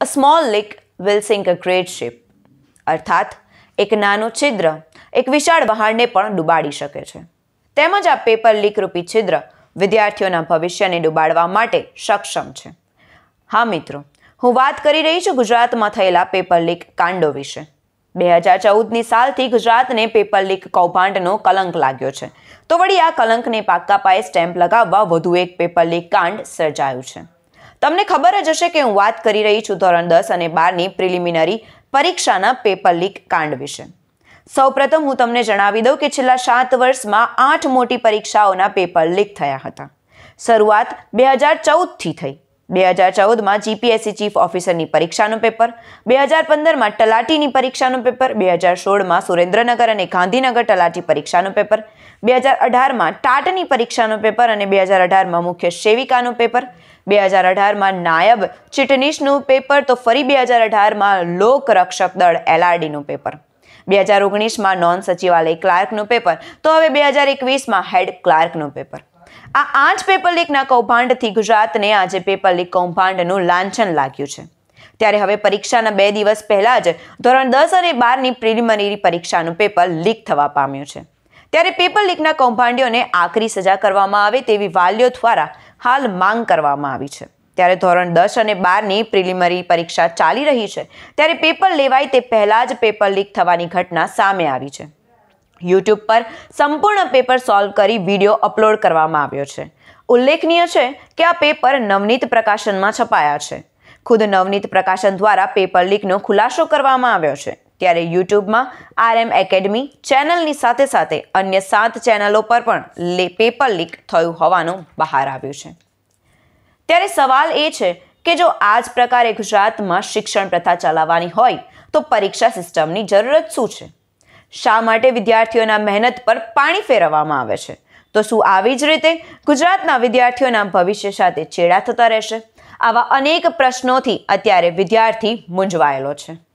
A small leak will sink a great ship અર્થાત, એક નાનું છિદ્ર, એક વિશાળ વહાણને પણ ડૂબાડી શકે છે. તેમજ આ પેપર લીક રૂપી છિદ્ર વિદ્યાર્થીઓના ભવિષ્યને ડૂબાડવા માટે સક્ષમ છે. હા, મિત્રો, હું વાત કરી રહી છું ગુજરાતમાં થયેલા પેપર લીક કાંડો વિશે. બે હજાર ચૌદની સાલથી ગુજરાતને પેપર લીક કૌભાંડનો કલંક લાગ્યો છે. તો વળી આ કલંકને પાક્કા પાયે સ્ટેમ્પ લગાવવા વધુ એક પેપર લીક કાંડ સર્જાયું છે. તમને ખબર જ હશે કે હું વાત કરી રહી છું ધોરણ દસ અને બારની પ્રિલિમિનરી પરીક્ષાના પેપર લીક કાંડ વિશે. સૌપ્રથમ હું તમને જણાવી દઉં કે છેલ્લા સાત વર્ષમાં આઠ મોટી પરીક્ષાઓના પેપર લીક થયા હતા. શરૂઆત બે હજાર ચૌદથી થઈ. બે હજાર ચૌદમાં જીપીએસસી ચીફ ઓફિસરની પરીક્ષાનું પેપર, બે હજાર પંદરમાં તલાટીની પરીક્ષાનું પેપર, બે હજાર સોળમાં સુરેન્દ્રનગર અને ગાંધીનગર તલાટી પરીક્ષાનું પેપર, બે હજાર અઢારમાં ટાટની પરીક્ષાનું પેપર અને બે હજાર અઢારમાં મુખ્ય સેવિકાનું પેપર બે હજાર અઢારમાં નાયબ ચીટનીશનું પેપર, તો ફરી બે હજાર અઢારમાં લોકરક્ષક દળ એલઆરડીનું પેપર. બે હજાર ઓગણીસમાં નોન સચિવાલય ક્લાર્કનું પેપર, તો હવે બે હજાર એકવીસમાં હેડ ક્લાર્કનું પેપર. આ આઠ પેપર લીકના કૌભાંડથી ગુજરાતને આજે પેપર લીક કૌભાંડનું લાંછન લાગ્યું છે. ત્યારે હવે પરીક્ષાના બે દિવસ પહેલા જ ધોરણ દસ અને બારની પ્રિલિમિનરી પરીક્ષાનું પેપર લીક થવા પામ્યું છે. ત્યારે પેપર લીકના કૌભાંડીઓને આકરી સજા કરવામાં આવે તેવી વાલીઓ દ્વારા હાલ માંગ કરવામાં આવી છે. ત્યારે ધોરણ દસ અને બારની પ્રિલિમરી પરીક્ષા ચાલી રહી છે. ત્યારે પેપર લેવાય તે પહેલાં જ પેપર લીક થવાની ઘટના સામે આવી છે. યુટ્યુબ પર સંપૂર્ણ પેપર સોલ્વ કરી વીડિયો અપલોડ કરવામાં આવ્યો છે. ઉલ્લેખનીય છે કે આ પેપર નવનીત પ્રકાશનમાં છપાયા છે. ખુદ નવનીત પ્રકાશન દ્વારા પેપર લીકનો ખુલાસો કરવામાં આવ્યો છે. ત્યારે યુટ્યુબમાં આરએમ એકેડમી ચેનલની સાથે સાથે અન્ય સાત ચેનલો પર પણ પેપર લીક થયું હોવાનું બહાર આવ્યું છે. ત્યારે સવાલ એ છે કે જો આ જ પ્રકારે ગુજરાતમાં શિક્ષણ પ્રથા ચલાવવાની હોય, તો પરીક્ષા સિસ્ટમની જરૂરત શું છે? શા માટે વિદ્યાર્થીઓના મહેનત પર પાણી ફેરવવામાં આવે છે? તો શું આવી જ રીતે ગુજરાતના વિદ્યાર્થીઓના ભવિષ્ય સાથે ચેડા થતા રહેશે? આવા અનેક પ્રશ્નોથી અત્યારે વિદ્યાર્થી મૂંઝવાયેલો છે.